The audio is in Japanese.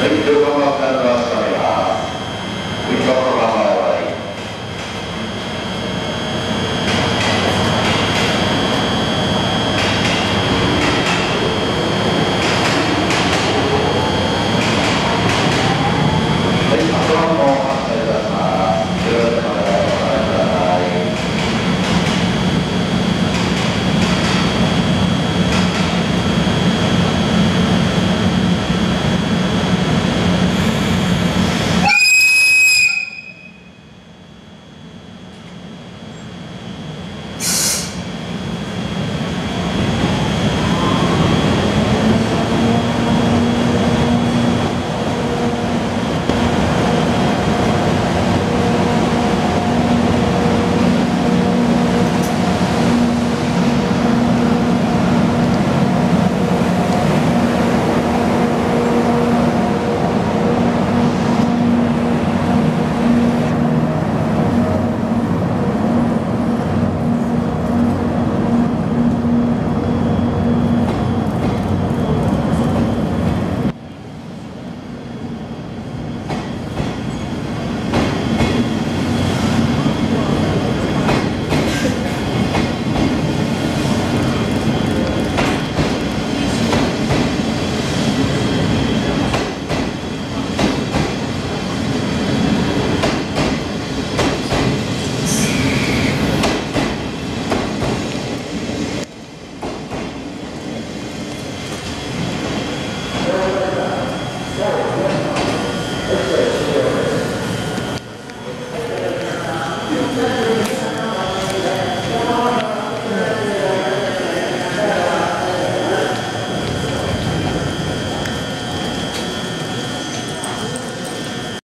Thank you, Baba Kandasamya. We talk about